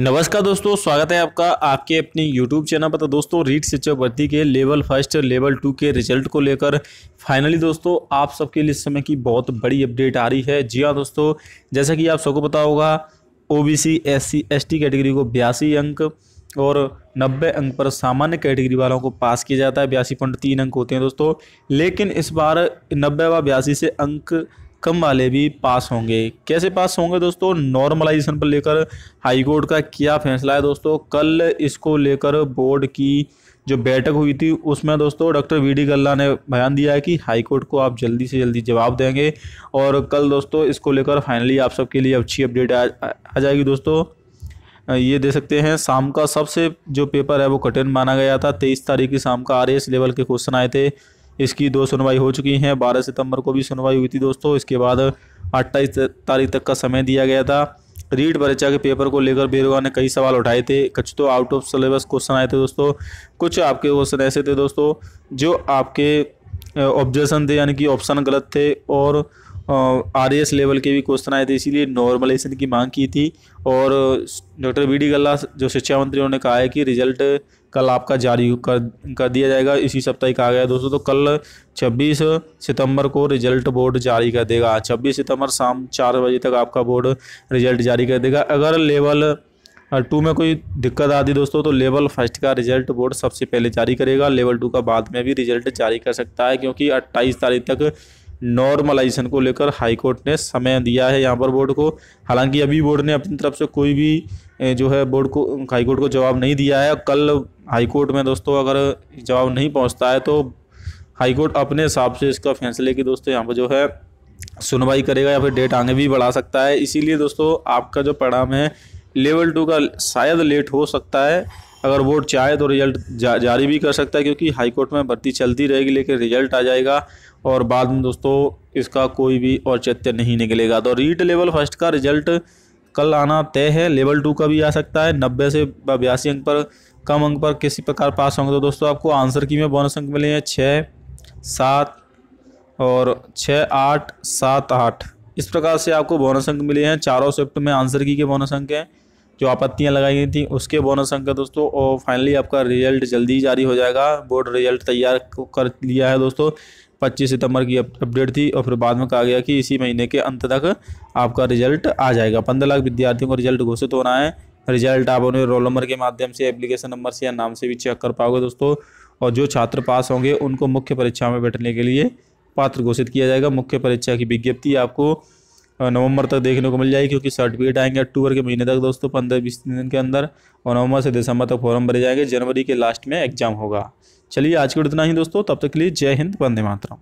नमस्कार दोस्तों, स्वागत है आपका आपके अपनी यूट्यूब चैनल पर। तो दोस्तों रीट शिक्षक भर्ती के लेवल फ़र्स्ट लेवल टू के रिज़ल्ट को लेकर फाइनली दोस्तों, आप सबके लिए इस समय की बहुत बड़ी अपडेट आ रही है। जी हाँ दोस्तों, जैसा कि आप सबको पता होगा O OBC SC ST category को बयासी अंक और नब्बे अंक पर सामान्य कैटेगरी वालों को पास किया जाता है। बयासी पॉइंट तीन अंक होते हैं दोस्तों, लेकिन इस बार नब्बे व बयासी से अंक कम वाले भी पास होंगे। कैसे पास होंगे दोस्तों? नॉर्मलाइजेशन पर लेकर हाई कोर्ट का क्या फैसला है दोस्तों? कल इसको लेकर बोर्ड की जो बैठक हुई थी उसमें दोस्तों डॉक्टर वी डी गल्ला ने बयान दिया है कि हाई कोर्ट को आप जल्दी से जल्दी जवाब देंगे और कल दोस्तों इसको लेकर फाइनली आप सबके लिए अच्छी अपडेट आ, आ जाएगी दोस्तों। ये दे सकते हैं शाम का सबसे जो पेपर है वो कठिन माना गया था। तेईस तारीख की शाम का आर लेवल के क्वेश्चन आए थे। इसकी दो सुनवाई हो चुकी हैं। बारह सितंबर को भी सुनवाई हुई थी दोस्तों। इसके बाद अट्ठाईस तारीख तक का समय दिया गया था। रीट परीक्षा के पेपर को लेकर बेरोगा ने कई सवाल उठाए थे। कुछ तो आउट ऑफ़ सिलेबस क्वेश्चन आए थे दोस्तों। कुछ आपके क्वेश्चन ऐसे थे दोस्तों, जो आपके ऑब्जेक्शन थे, यानी कि ऑप्शन गलत थे, और आर एस लेवल के भी क्वेश्चन आए थे, इसीलिए नॉर्मलाइजेशन की मांग की थी। और डॉक्टर बी डी गल्ला जो शिक्षा मंत्री, उन्होंने कहा है कि रिज़ल्ट कल आपका जारी कर कर दिया जाएगा, इसी सप्ताह कहा गया। दोस्तों तो कल 26 सितंबर को रिज़ल्ट बोर्ड जारी कर देगा। 26 सितंबर शाम चार बजे तक आपका बोर्ड रिज़ल्ट जारी कर देगा। अगर लेवल टू में कोई दिक्कत आती दोस्तों तो लेवल फ़र्स्ट का रिज़ल्ट बोर्ड सबसे पहले जारी करेगा। लेवल टू का बाद में भी रिज़ल्ट जारी कर सकता है, क्योंकि अट्ठाईस तारीख तक नॉर्मलाइजेशन को लेकर हाई कोर्ट ने समय दिया है यहाँ पर बोर्ड को। हालाँकि अभी बोर्ड ने अपनी तरफ़ से कोई भी जो है बोर्ड को हाई कोर्ट को जवाब नहीं दिया है। कल हाई कोर्ट में दोस्तों अगर जवाब नहीं पहुँचता है तो हाई कोर्ट अपने हिसाब से इसका फैसले की दोस्तों यहाँ पर जो है सुनवाई करेगा या फिर डेट आगे भी बढ़ा सकता है। इसीलिए दोस्तों आपका जो परिणाम है लेवल टू का शायद लेट हो सकता है। अगर बोर्ड चाहे तो रिज़ल्ट जा, जारी भी कर सकता है क्योंकि हाई कोर्ट में भर्ती चलती रहेगी लेकिन रिज़ल्ट आ जाएगा और बाद में दोस्तों इसका कोई भी औचित्य नहीं निकलेगा। तो रीट लेवल फ़र्स्ट का रिज़ल्ट कल आना तय है लेवल टू का भी आ सकता है नब्बे से बयासी अंक पर कम अंक पर किसी प्रकार पास होंगे। तो दोस्तों आपको आंसर की में बोनस अंक मिले हैं छः सात और छः आठ सात आठ। इस प्रकार से आपको बोनस अंक मिले हैं चारों शिफ्ट में आंसर की के बोनस अंक हैं। जो आपत्तियाँ लगाई गई थी, उसके बोनस अंक दोस्तों, और फाइनली आपका रिज़ल्ट जल्दी जारी हो जाएगा। बोर्ड रिज़ल्ट तैयार कर लिया है दोस्तों 25 सितंबर की अपडेट थी, और फिर बाद में कहा गया कि इसी महीने के अंत तक आपका रिज़ल्ट आ जाएगा। पंद्रह लाख विद्यार्थियों को रिज़ल्ट घोषित होना है। रिज़ल्ट आप उन्हें रोल नंबर के माध्यम से एप्लीकेशन नंबर से या नाम से भी चेक कर पाओगे दोस्तों, और जो छात्र पास होंगे, उनको मुख्य परीक्षा में बैठने के लिए पात्र घोषित किया जाएगा। मुख्य परीक्षा की विज्ञप्ति आपको नवंबर तक देखने को मिल जाएगी क्योंकि सर्टिफिकेट आएँगे अक्टूबर के महीने तक दोस्तों, पंद्रह बीस दिन के अंदर और नवंबर से दिसंबर तक फॉर्म भरे जाएँगे। जनवरी के लास्ट में एग्ज़ाम होगा। चलिए आज के इतना ही दोस्तों, तब तक के लिए जय हिंद, वंदे मातरम।